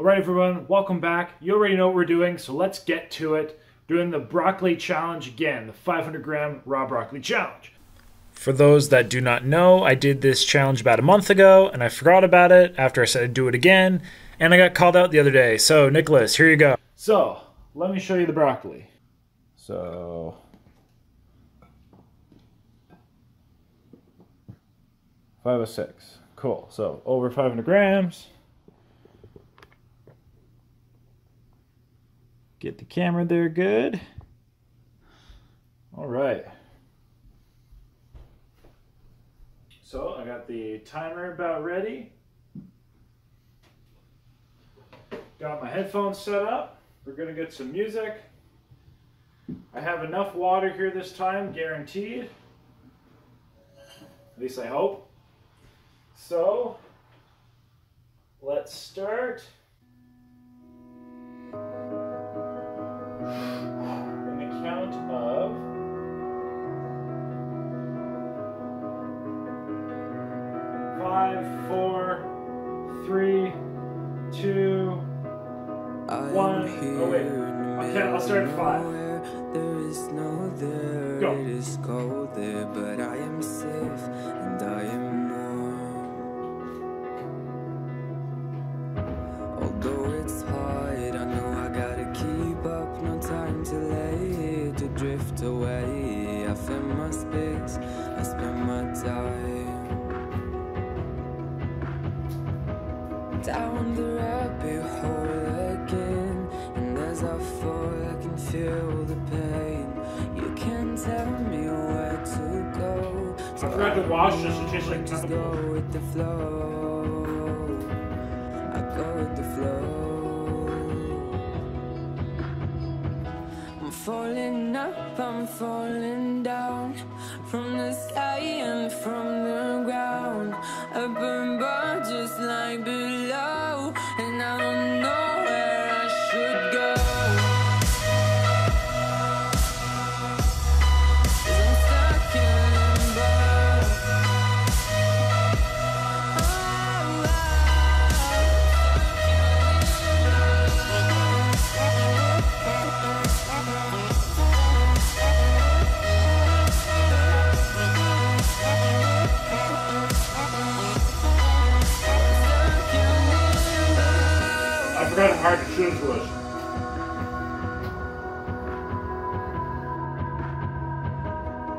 All right, everyone, welcome back. You already know what we're doing, so let's get to it. Doing the broccoli challenge again, the 500 gram raw broccoli challenge. For those that do not know, I did this challenge about a month ago and I forgot about it after I said I'd do it again, and I got called out the other day. So, Nicholas, here you go. So, let me show you the broccoli. So, five oh six. Cool. So over 500 grams. Get the camera there good. All right. So I got the timer about ready. Got my headphones set up. We're gonna get some music. I have enough water here this time, guaranteed. At least I hope. So, let's start. In the count of five, four, three, two, one. Oh wait. Okay, I'll start at five. There is no there, Go. it is cold there, but I drift away. I fill my space, I spend my time down the rabbit hole again. And as I fall, I can feel the pain. You can't tell me where to go. So I forgot to wash just case, like, go with the flow. I go with the flow. I'm falling up, I'm falling down from the sky and from the ground. Up above, just like below, forgot how hard the shoes was.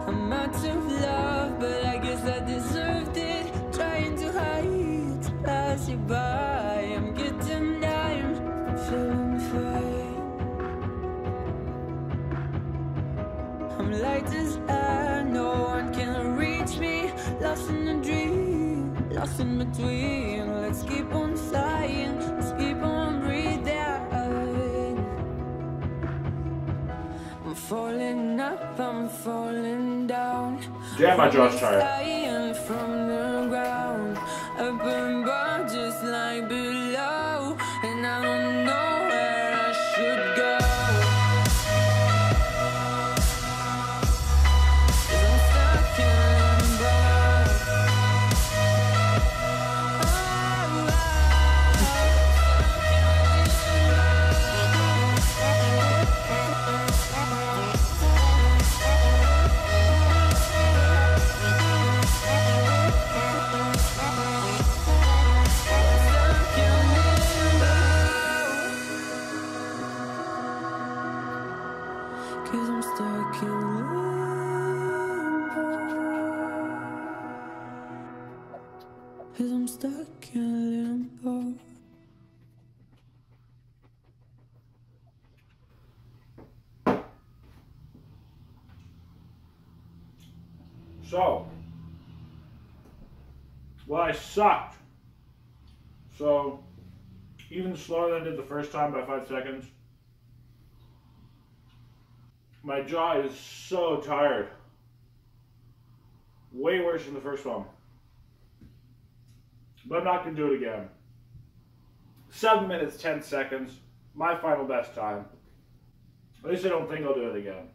I'm out of love, but I guess I deserved it. Trying to hide, pass you by. I'm getting down, feeling fine. I'm light as air, no one can reach me. Lost in a dream, lost in between. Let's keep on Damn, my jaw's tired. So, well, I sucked. So, even slower than I did the first time by five seconds. My jaw is so tired. Way worse than the first one. But I'm not going to do it again. 7 minutes, 10 seconds. My final best time. At least I don't think I'll do it again.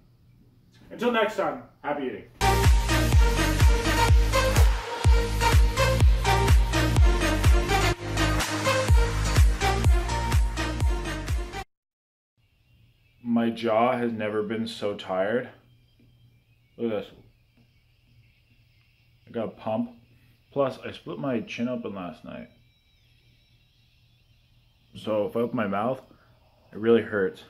Until next time, happy eating my jaw has never been so tired. Look at this. I got a pump. Plus, I split my chin open last night. So if I open my mouth, it really hurts.